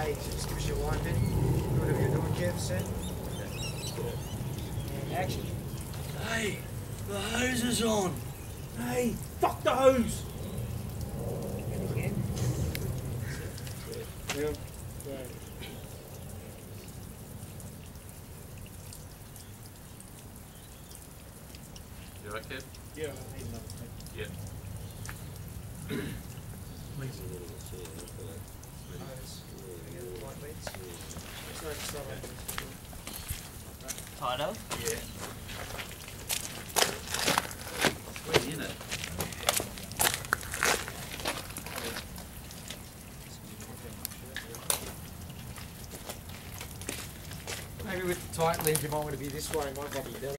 Hey, just give us your line, Benny. Do whatever you're doing, Kev, set. And action. Hey, the hose is on. Hey, fuck the hose! And again. Yeah. Right. You right, Kev? Yeah, I need another thing. Yeah. Hose. Tied up? Yeah. Squeeze in it. Maybe with the tight lens, you might want to be this way, your belly.